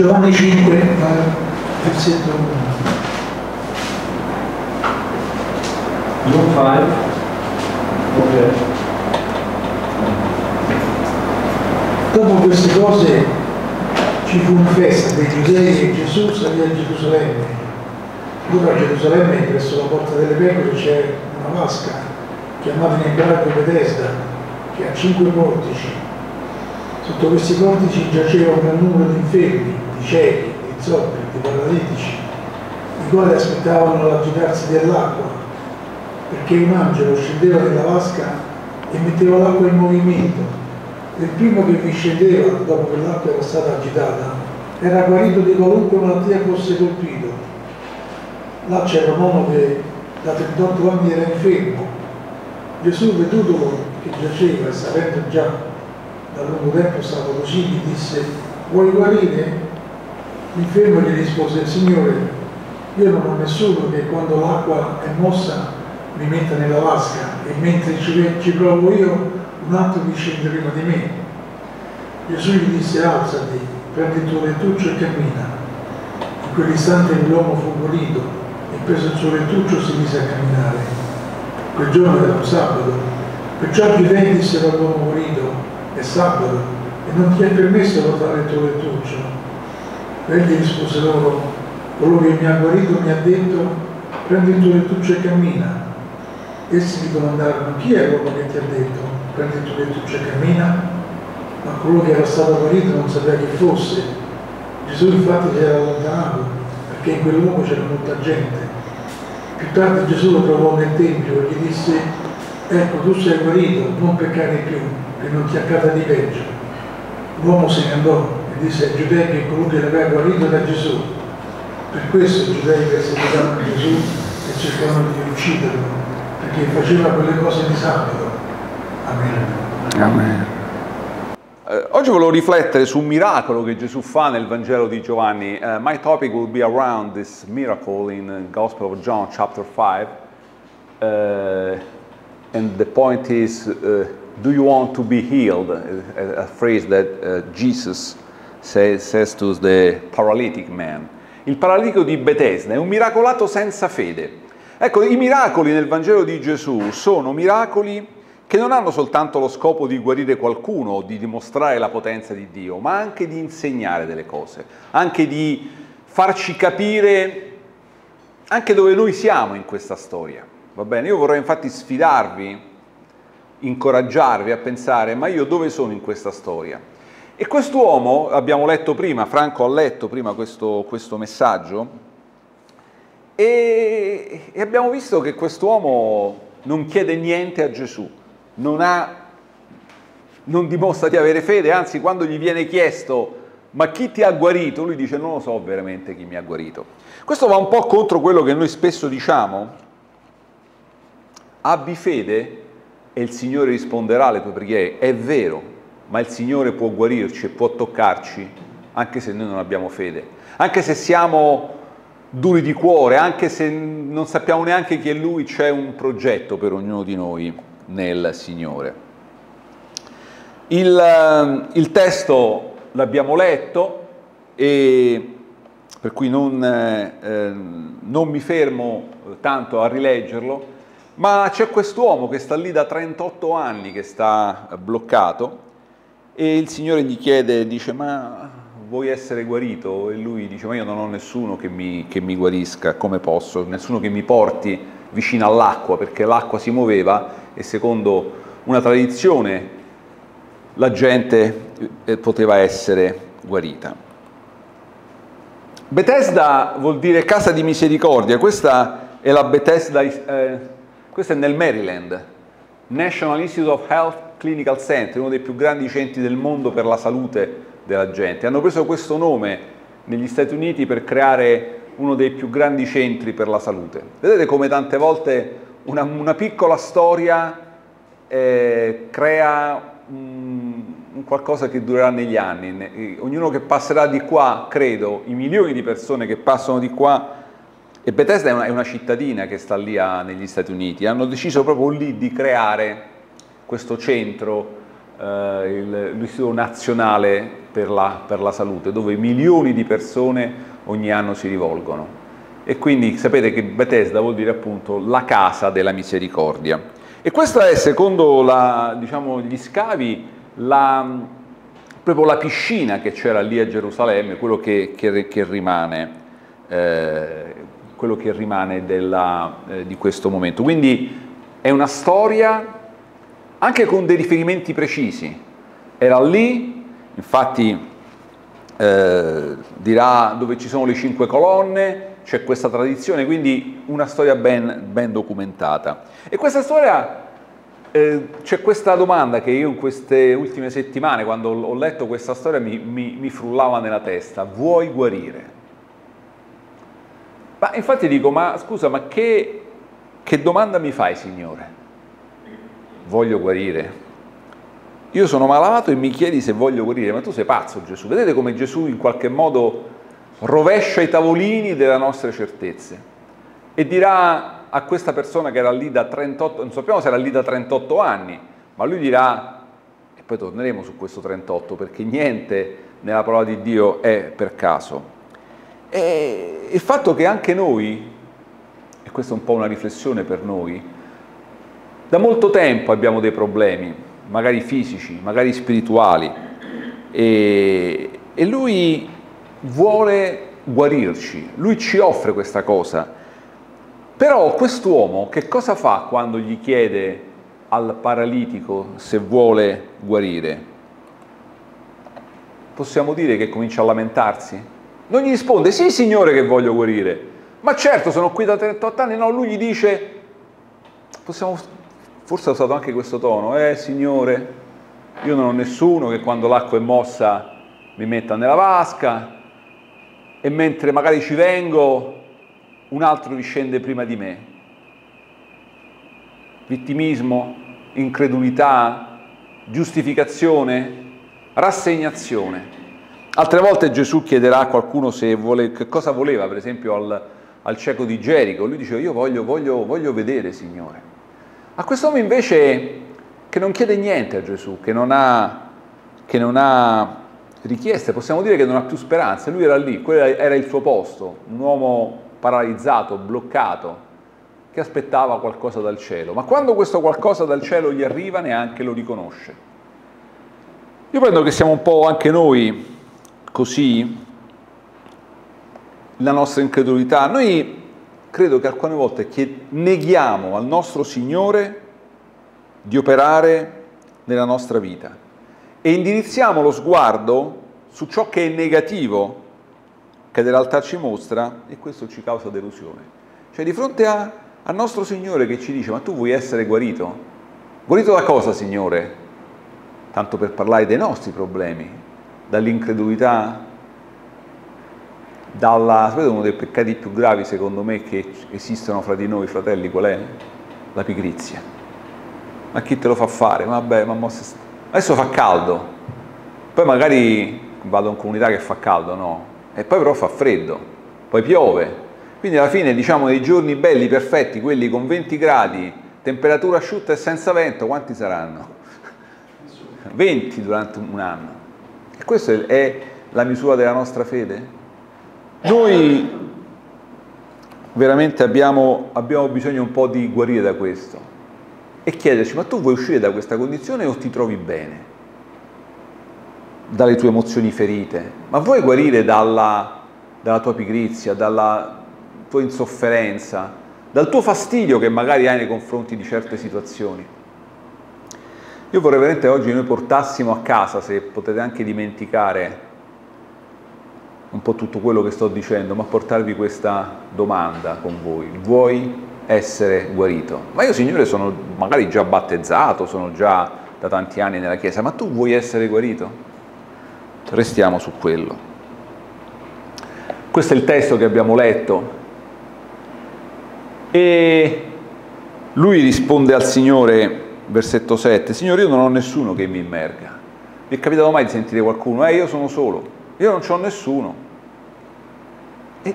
Giovanni 5, eh, versetto 1. John 5. Ok. Dopo queste cose ci fu una festa dei giudei e Gesù salì a Gerusalemme. Ora a Gerusalemme, presso la porta delle pecore, c'è una vasca, chiamata in ebraico Bethesda, che ha cinque portici. Sotto questi portici giaceva un gran numero di infermi, di ciechi, di zoppi, di paralitici, i quali aspettavano l'agitarsi dell'acqua, perché un angelo scendeva nella vasca e metteva l'acqua in movimento il primo che vi scendeva dopo che l'acqua era stata agitata era guarito di qualunque malattia fosse colpito. Là c'era un uomo che da 38 anni era infermo. Gesù, vedutolo che giaceva e sapendo già da lungo tempo stava così, gli disse, vuoi guarire? L'infermo gli rispose, Signore, io non ho nessuno che quando l'acqua è mossa mi metta nella vasca e mentre ci, ci provo io un altro mi scende prima di me. Gesù gli disse alzati, prendi il tuo lettuccio e cammina. In quell'istante l'uomo fu guarito e preso il suo lettuccio si mise a camminare. Quel giorno era un sabato, perciò gli giudei dissero all'uomo guarito, è sabato e non ti è permesso portare il tuo lettuccio. Egli rispose loro, colui che mi ha guarito mi ha detto, prendi il tuo lettuccio e cammina. Essi gli domandarono, chi è l'uomo che ti ha detto? prendi il tuo lettuccio e cammina, ma colui che era stato guarito non sapeva chi fosse. Gesù infatti si era allontanato perché in quel luogo c'era molta gente. Più tardi Gesù lo trovò nel Tempio e gli disse, ecco tu sei guarito, non peccare più, che non ti accada di peggio. L'uomo se ne andò e disse ai giudei che colui che l'aveva guarito era Gesù. Per questo i giudei perseguitavano Gesù e cercavano di ucciderlo, perché faceva quelle cose di sabato. Amen. Amen. Eh, oggi volevo riflettere su un miracolo che Gesù fa nel Vangelo di Giovanni. Uh, my topic will be around this miracle in the Gospel of John, chapter 5. Uh, and the point is, uh, do you want to be healed? A, a phrase that Jesus says, says to the paralytic man. Il paralitico di Bethesda è un miracolato senza fede. Ecco, i miracoli nel Vangelo di Gesù sono miracoli che non hanno soltanto lo scopo di guarire qualcuno o di dimostrare la potenza di Dio, ma anche di insegnare delle cose, anche di farci capire anche dove noi siamo in questa storia. Va bene? Io vorrei infatti sfidarvi, incoraggiarvi a pensare, ma io dove sono in questa storia? E quest'uomo, abbiamo letto prima, Franco ha letto prima questo, questo messaggio, e, e abbiamo visto che quest'uomo non chiede niente a Gesù, non, ha, non dimostra di avere fede, anzi quando gli viene chiesto ma chi ti ha guarito? Lui dice non lo so veramente chi mi ha guarito. Questo va un po' contro quello che noi spesso diciamo, abbi fede e il Signore risponderà alle tue preghiere, è vero, ma il Signore può guarirci e può toccarci anche se noi non abbiamo fede, anche se siamo duri di cuore, anche se non sappiamo neanche chi è Lui, c'è un progetto per ognuno di noi nel Signore. Il, il testo l'abbiamo letto e per cui non, eh, non mi fermo tanto a rileggerlo, ma c'è quest'uomo che sta lì da 38 anni che sta bloccato e il Signore gli chiede, dice ma vuoi essere guarito? E lui dice ma io non ho nessuno che mi, che mi guarisca, come posso? Nessuno che mi porti vicino all'acqua perché l'acqua si muoveva e secondo una tradizione la gente eh, poteva essere guarita. Bethesda vuol dire casa di misericordia, questa è la Bethesda, eh, questa è nel Maryland, National Institute of Health Clinical Center, uno dei più grandi centri del mondo per la salute della gente. Hanno preso questo nome negli Stati Uniti per creare uno dei più grandi centri per la salute. Vedete come tante volte una, una piccola storia eh, crea un, qualcosa che durerà negli anni. Ognuno che passerà di qua, credo, i milioni di persone che passano di qua, e Bethesda è una, è una cittadina che sta lì a, negli Stati Uniti, hanno deciso proprio lì di creare questo centro eh, l'Istituto Nazionale per la, per la Salute, dove milioni di persone ogni anno si rivolgono. E quindi sapete che Bethesda vuol dire appunto la casa della misericordia. E questa è, secondo la, diciamo, gli scavi, la, proprio la piscina che c'era lì a Gerusalemme, quello che, che, che rimane, eh, quello che rimane della, eh, di questo momento. Quindi è una storia anche con dei riferimenti precisi. Era lì, infatti eh, dirà dove ci sono le cinque colonne, c'è questa tradizione, quindi una storia ben, ben documentata. E questa storia, eh, c'è questa domanda che io in queste ultime settimane, quando ho letto questa storia, mi, mi, mi frullava nella testa, vuoi guarire? Ma infatti dico, ma scusa, ma che, che domanda mi fai, Signore? voglio guarire. Io sono malato e mi chiedi se voglio guarire, ma tu sei pazzo Gesù. Vedete come Gesù in qualche modo rovescia i tavolini delle nostre certezze e dirà a questa persona che era lì da 38, non sappiamo se era lì da 38 anni, ma lui dirà, e poi torneremo su questo 38, perché niente nella parola di Dio è per caso. E il fatto che anche noi, e questa è un po' una riflessione per noi, da molto tempo abbiamo dei problemi, magari fisici, magari spirituali, e, e lui vuole guarirci, lui ci offre questa cosa. Però quest'uomo che cosa fa quando gli chiede al paralitico se vuole guarire? Possiamo dire che comincia a lamentarsi? Non gli risponde, sì signore che voglio guarire, ma certo sono qui da 38 anni, no, lui gli dice, possiamo Forse ha usato anche questo tono, eh signore, io non ho nessuno che quando l'acqua è mossa mi metta nella vasca e mentre magari ci vengo un altro riscende prima di me. Vittimismo, incredulità, giustificazione, rassegnazione. Altre volte Gesù chiederà a qualcuno se vuole, che cosa voleva, per esempio al, al cieco di Gerico. Lui dice io voglio, voglio, voglio vedere, Signore. A quest'uomo invece che non chiede niente a Gesù, che non ha, che non ha richieste, possiamo dire che non ha più speranze, lui era lì, quello era il suo posto, un uomo paralizzato, bloccato, che aspettava qualcosa dal cielo, ma quando questo qualcosa dal cielo gli arriva neanche lo riconosce. Io prendo che siamo un po' anche noi così, la nostra incredulità, noi credo che alcune volte neghiamo al nostro Signore di operare nella nostra vita e indirizziamo lo sguardo su ciò che è negativo che in realtà ci mostra e questo ci causa delusione. Cioè di fronte a, al nostro Signore che ci dice ma tu vuoi essere guarito? Guarito da cosa Signore? Tanto per parlare dei nostri problemi, dall'incredulità, dalla, sapete uno dei peccati più gravi secondo me che esistono fra di noi fratelli qual è? La pigrizia. Ma chi te lo fa fare? Vabbè, ma adesso fa caldo, poi magari vado in comunità che fa caldo, no? E poi però fa freddo, poi piove. Quindi alla fine diciamo dei giorni belli, perfetti, quelli con 20 gradi, temperatura asciutta e senza vento, quanti saranno? 20 durante un anno. E questa è la misura della nostra fede? Noi veramente abbiamo, abbiamo bisogno un po' di guarire da questo e chiederci, ma tu vuoi uscire da questa condizione o ti trovi bene? Dalle tue emozioni ferite? Ma vuoi guarire dalla, dalla tua pigrizia, dalla tua insofferenza, dal tuo fastidio che magari hai nei confronti di certe situazioni? Io vorrei veramente oggi noi portassimo a casa, se potete anche dimenticare un po' tutto quello che sto dicendo, ma portarvi questa domanda con voi. Vuoi essere guarito? Ma io, Signore, sono magari già battezzato, sono già da tanti anni nella Chiesa, ma tu vuoi essere guarito? Restiamo su quello. Questo è il testo che abbiamo letto. E lui risponde al Signore, versetto 7, Signore, io non ho nessuno che mi immerga. Vi è capitato mai di sentire qualcuno? Eh, io sono solo. Io non ho nessuno. E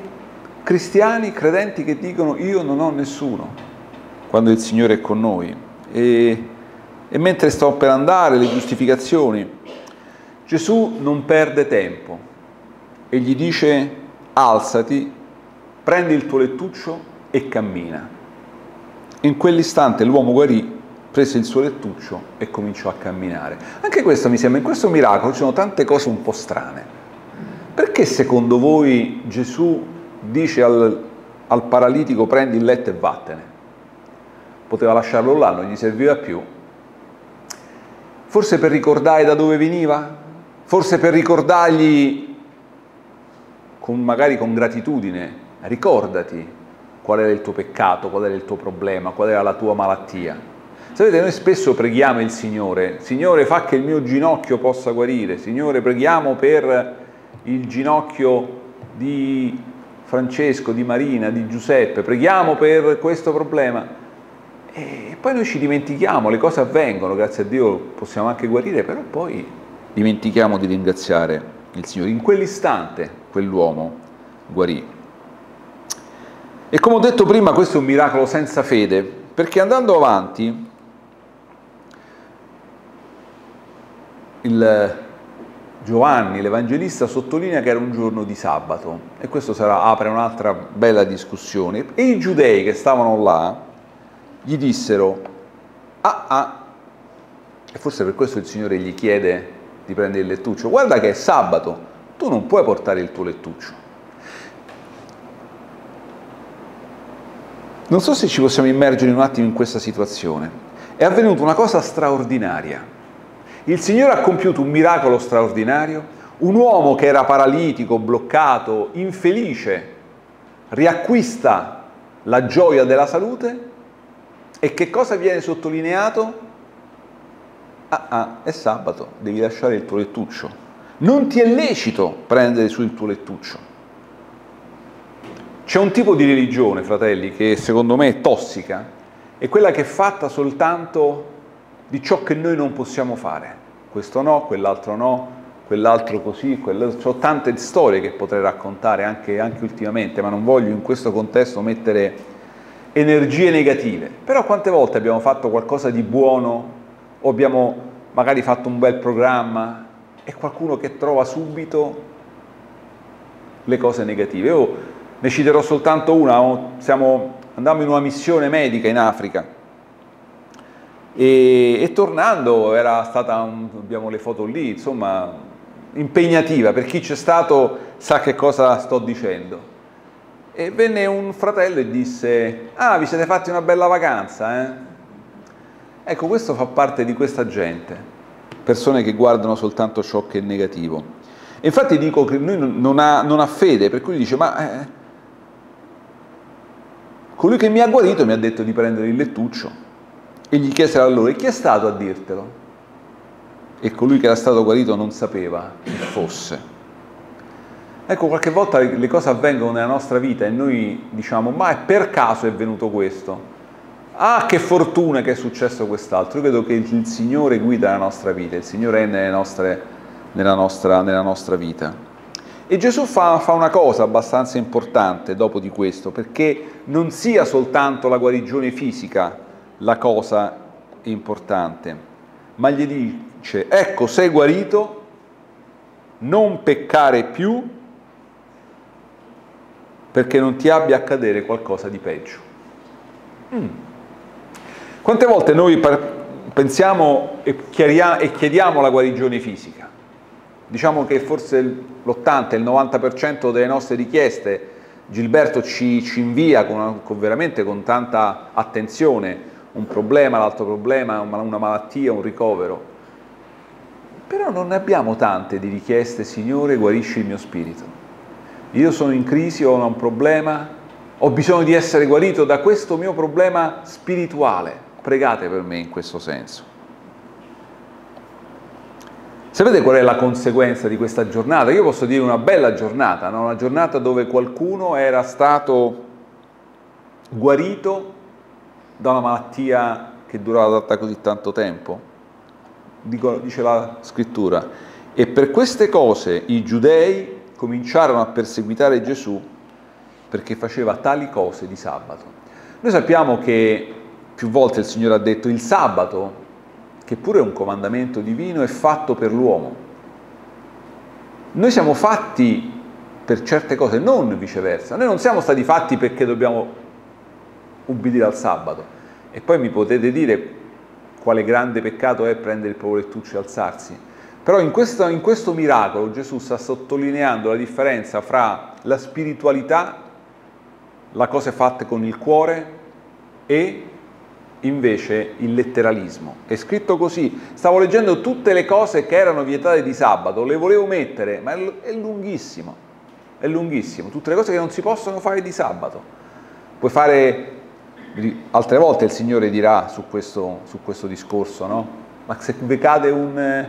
cristiani, credenti che dicono io non ho nessuno, quando il Signore è con noi. E E mentre sto per andare, le giustificazioni, Gesù non perde tempo e gli dice alzati, prendi il tuo lettuccio e cammina. In quell'istante l'uomo guarì, prese il suo lettuccio e cominciò a camminare. Anche questo mi sembra, in questo miracolo ci sono tante cose un po' strane. Perché secondo voi Gesù dice al, al paralitico prendi il letto e vattene? Poteva lasciarlo là, non gli serviva più. Forse per ricordare da dove veniva? Forse per ricordargli, con, magari con gratitudine, ricordati qual era il tuo peccato, qual era il tuo problema, qual era la tua malattia. Sapete, noi spesso preghiamo il Signore, Signore fa che il mio ginocchio possa guarire, Signore preghiamo per il ginocchio di Francesco, di Marina, di Giuseppe, preghiamo per questo problema. E poi noi ci dimentichiamo, le cose avvengono, grazie a Dio possiamo anche guarire, però poi dimentichiamo di ringraziare il Signore. In quell'istante quell'uomo guarì. E come ho detto prima, questo è un miracolo senza fede, perché andando avanti, il Giovanni, l'Evangelista, sottolinea che era un giorno di sabato e questo sarà, apre un'altra bella discussione. E i giudei che stavano là gli dissero, ah ah, e forse per questo il Signore gli chiede di prendere il lettuccio, guarda che è sabato, tu non puoi portare il tuo lettuccio. Non so se ci possiamo immergere un attimo in questa situazione. È avvenuta una cosa straordinaria. Il Signore ha compiuto un miracolo straordinario. Un uomo che era paralitico, bloccato, infelice, riacquista la gioia della salute e che cosa viene sottolineato? Ah, ah, è sabato, devi lasciare il tuo lettuccio. Non ti è lecito prendere su il tuo lettuccio. C'è un tipo di religione, fratelli, che secondo me è tossica, è quella che è fatta soltanto di ciò che noi non possiamo fare. Questo no, quell'altro no, quell'altro così, quell'altro. Ho tante storie che potrei raccontare anche, anche ultimamente, ma non voglio in questo contesto mettere energie negative. Però quante volte abbiamo fatto qualcosa di buono o abbiamo magari fatto un bel programma e qualcuno che trova subito le cose negative. Io ne citerò soltanto una, siamo, andammo in una missione medica in Africa e, e tornando era stata, un, abbiamo le foto lì, insomma, impegnativa, per chi c'è stato sa che cosa sto dicendo. E venne un fratello e disse, ah vi siete fatti una bella vacanza, eh? Ecco, questo fa parte di questa gente, persone che guardano soltanto ciò che è negativo. E infatti dico che lui non ha, non ha fede, per cui dice, ma... Eh, Colui che mi ha guarito mi ha detto di prendere il lettuccio e gli chiesero allora, e chi è stato a dirtelo? E colui che era stato guarito non sapeva chi fosse. Ecco, qualche volta le cose avvengono nella nostra vita e noi diciamo, ma è per caso è venuto questo? Ah, che fortuna che è successo quest'altro. Io credo che il Signore guida la nostra vita, il Signore è nelle nostre, nella, nostra, nella nostra vita. E Gesù fa, fa, una cosa abbastanza importante dopo di questo, perché non sia soltanto la guarigione fisica la cosa importante, ma gli dice, ecco sei guarito, non peccare più perché non ti abbia accadere qualcosa di peggio. Mm. Quante volte noi pensiamo e chiediamo la guarigione fisica? Diciamo che forse l'80, il 90% delle nostre richieste Gilberto ci, ci invia con, con veramente con tanta attenzione un problema, l'altro problema, una malattia, un ricovero. Però non ne abbiamo tante di richieste, Signore, guarisci il mio spirito. Io sono in crisi, ho un problema, ho bisogno di essere guarito da questo mio problema spirituale. Pregate per me in questo senso. Sapete qual è la conseguenza di questa giornata? Io posso dire una bella giornata, no? una giornata dove qualcuno era stato guarito da una malattia che durava da così tanto tempo, Dico, dice la scrittura. E per queste cose i giudei cominciarono a perseguitare Gesù perché faceva tali cose di sabato. Noi sappiamo che più volte il Signore ha detto il sabato che pure è un comandamento divino, è fatto per l'uomo. Noi siamo fatti per certe cose, non viceversa. Noi non siamo stati fatti perché dobbiamo ubbidire al sabato. E poi mi potete dire quale grande peccato è prendere il poverettuccio e alzarsi. Però in questo, in questo miracolo Gesù sta sottolineando la differenza fra la spiritualità, la cose fatte con il cuore e invece il letteralismo. È scritto così, stavo leggendo tutte le cose che erano vietate di sabato, le volevo mettere, ma è lunghissimo, è lunghissimo, tutte le cose che non si possono fare di sabato. Puoi fare, altre volte il Signore dirà su questo, su questo discorso, no? Ma se vi cade un,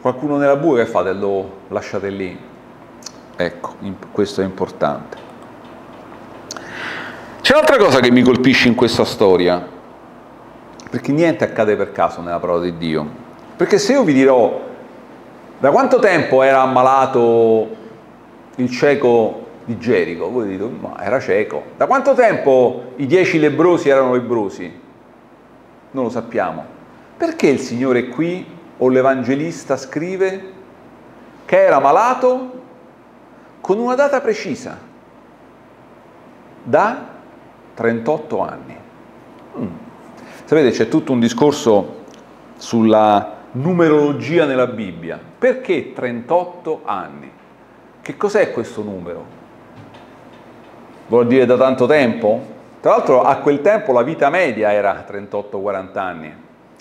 qualcuno nella buca che fate? Lo lasciate lì. Ecco, questo è importante. C'è un'altra cosa che mi colpisce in questa storia, perché niente accade per caso nella parola di Dio. Perché se io vi dirò da quanto tempo era ammalato il cieco di Gerico, voi dite, ma era cieco. Da quanto tempo i dieci lebrosi erano lebrosi? Non lo sappiamo. Perché il Signore qui, o l'Evangelista scrive che era malato con una data precisa, da 38 anni. Mm. Sapete, c'è tutto un discorso sulla numerologia nella Bibbia. Perché 38 anni? Che cos'è questo numero? Vuol dire da tanto tempo? Tra l'altro a quel tempo la vita media era 38-40 anni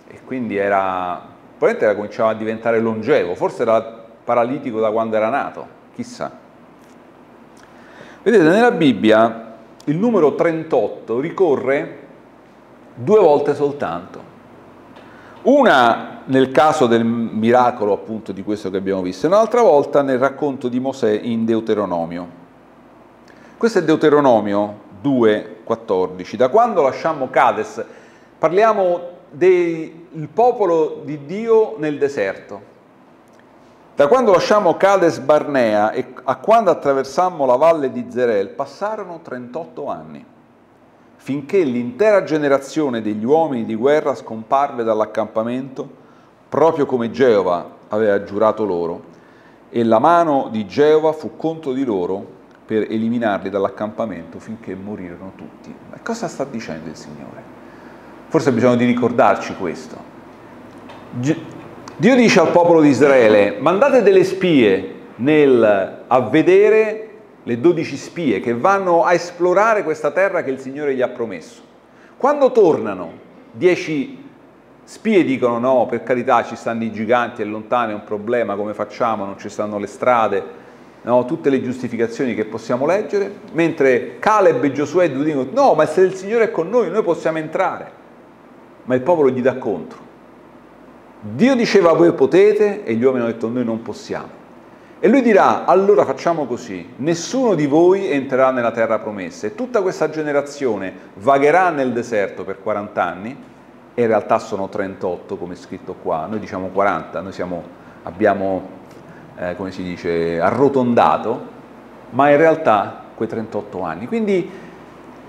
e quindi era, probabilmente era, cominciava a diventare longevo, forse era paralitico da quando era nato, chissà. Vedete, nella Bibbia il numero 38 ricorre due volte soltanto. Una nel caso del miracolo appunto di questo che abbiamo visto e un'altra volta nel racconto di Mosè in Deuteronomio. Questo è Deuteronomio 2,14. Da quando lasciamo Cades parliamo del popolo di Dio nel deserto. Da quando lasciamo Cades Barnea e a quando attraversammo la valle di Zerel passarono 38 anni finché l'intera generazione degli uomini di guerra scomparve dall'accampamento, proprio come Geova aveva giurato loro, e la mano di Geova fu contro di loro per eliminarli dall'accampamento finché morirono tutti. Ma cosa sta dicendo il Signore? Forse bisogna di ricordarci questo. Dio dice al popolo di Israele, mandate delle spie nel, a vedere le dodici spie che vanno a esplorare questa terra che il Signore gli ha promesso. Quando tornano, dieci spie dicono no, per carità ci stanno i giganti, è lontano, è un problema, come facciamo, non ci stanno le strade, no, tutte le giustificazioni che possiamo leggere, mentre Caleb e Giosuè dicono no, ma se il Signore è con noi, noi possiamo entrare. Ma il popolo gli dà contro. Dio diceva voi potete e gli uomini hanno detto noi non possiamo. E lui dirà, allora facciamo così, nessuno di voi entrerà nella terra promessa e tutta questa generazione vagherà nel deserto per 40 anni, e in realtà sono 38 come è scritto qua, noi diciamo 40, noi siamo, abbiamo, eh, come si dice, arrotondato, ma in realtà quei 38 anni. Quindi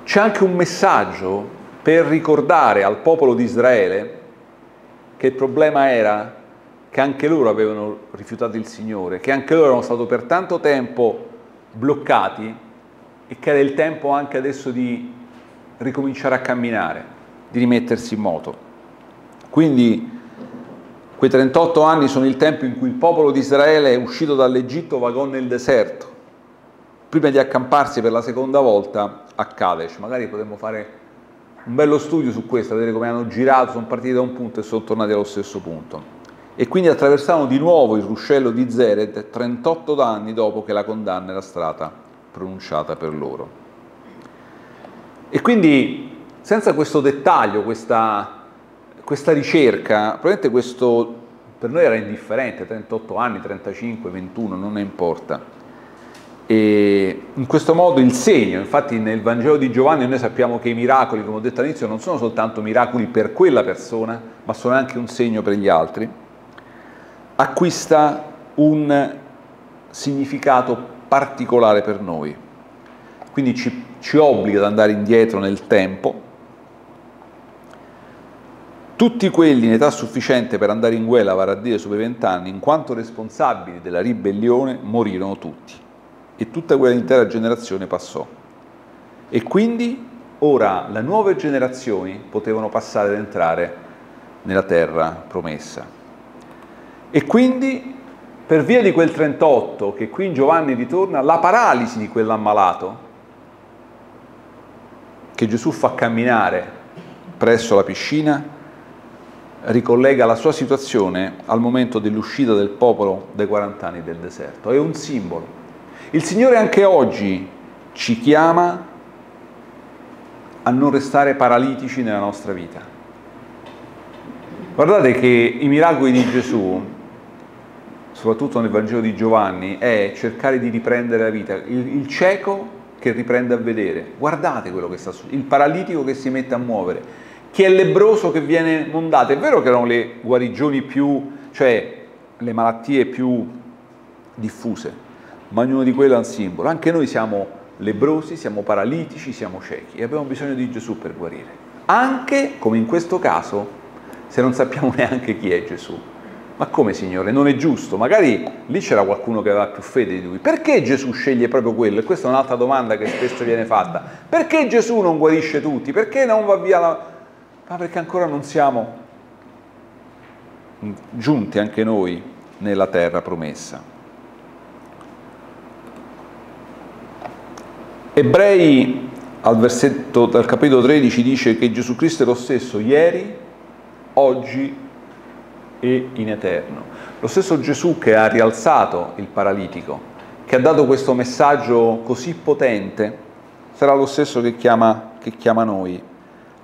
c'è anche un messaggio per ricordare al popolo di Israele che il problema era che anche loro avevano rifiutato il Signore, che anche loro erano stati per tanto tempo bloccati e che era il tempo anche adesso di ricominciare a camminare, di rimettersi in moto. Quindi quei 38 anni sono il tempo in cui il popolo di Israele è uscito dall'Egitto, vagò nel deserto, prima di accamparsi per la seconda volta a Kadesh. Magari potremmo fare un bello studio su questo, vedere come hanno girato, sono partiti da un punto e sono tornati allo stesso punto e quindi attraversavano di nuovo il ruscello di Zered 38 anni dopo che la condanna era stata pronunciata per loro. E quindi senza questo dettaglio, questa, questa ricerca, probabilmente questo per noi era indifferente, 38 anni, 35, 21, non ne importa. E in questo modo il segno, infatti nel Vangelo di Giovanni noi sappiamo che i miracoli, come ho detto all'inizio, non sono soltanto miracoli per quella persona, ma sono anche un segno per gli altri acquista un significato particolare per noi. Quindi ci, ci obbliga ad andare indietro nel tempo, tutti quelli in età sufficiente per andare in guerra, vale a dire sopra i vent'anni, in quanto responsabili della ribellione, morirono tutti. E tutta quell'intera generazione passò. E quindi ora le nuove generazioni potevano passare ad entrare nella terra promessa. E quindi, per via di quel 38, che qui in Giovanni ritorna, la paralisi di quell'ammalato, che Gesù fa camminare presso la piscina, ricollega la sua situazione al momento dell'uscita del popolo dai 40 anni del deserto. È un simbolo. Il Signore anche oggi ci chiama a non restare paralitici nella nostra vita. Guardate che i miracoli di Gesù, soprattutto nel Vangelo di Giovanni, è cercare di riprendere la vita. Il, il cieco che riprende a vedere, guardate quello che sta succedendo, il paralitico che si mette a muovere, chi è lebbroso che viene mondato. È vero che erano le guarigioni più, cioè le malattie più diffuse, ma ognuno di quelle è un simbolo. Anche noi siamo lebrosi, siamo paralitici, siamo ciechi e abbiamo bisogno di Gesù per guarire. Anche, come in questo caso, se non sappiamo neanche chi è Gesù. Ma come Signore? Non è giusto. Magari lì c'era qualcuno che aveva più fede di lui. Perché Gesù sceglie proprio quello? E questa è un'altra domanda che spesso viene fatta. Perché Gesù non guarisce tutti? Perché non va via la... Ma perché ancora non siamo giunti anche noi nella terra promessa. Ebrei al versetto dal capitolo 13 dice che Gesù Cristo è lo stesso ieri, oggi e in eterno. Lo stesso Gesù che ha rialzato il paralitico, che ha dato questo messaggio così potente, sarà lo stesso che chiama, che chiama noi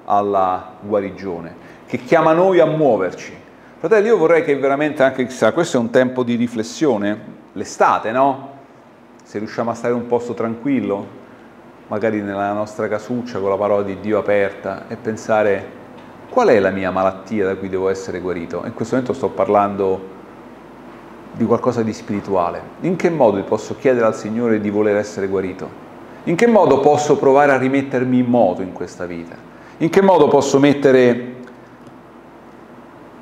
alla guarigione, che chiama noi a muoverci. Fratelli, io vorrei che veramente anche, questo è un tempo di riflessione, l'estate, no? Se riusciamo a stare in un posto tranquillo, magari nella nostra casuccia con la parola di Dio aperta e pensare qual è la mia malattia da cui devo essere guarito. In questo momento sto parlando di qualcosa di spirituale. In che modo posso chiedere al Signore di voler essere guarito? In che modo posso provare a rimettermi in moto in questa vita? In che modo posso mettere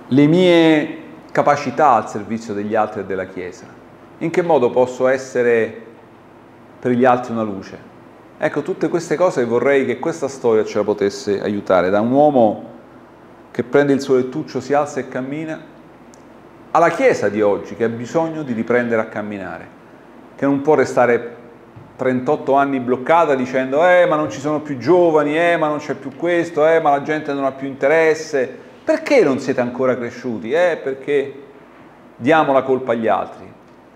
le mie capacità al servizio degli altri e della Chiesa? In che modo posso essere per gli altri una luce? Ecco, tutte queste cose vorrei che questa storia ce la potesse aiutare, da un uomo che prende il suo lettuccio, si alza e cammina, alla Chiesa di oggi che ha bisogno di riprendere a camminare, che non può restare 38 anni bloccata dicendo eh ma non ci sono più giovani, eh ma non c'è più questo, eh ma la gente non ha più interesse. Perché non siete ancora cresciuti? Eh perché diamo la colpa agli altri.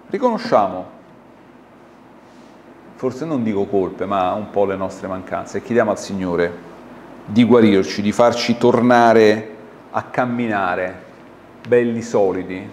Riconosciamo forse non dico colpe, ma un po' le nostre mancanze e chiediamo al Signore di guarirci, di farci tornare a camminare belli solidi,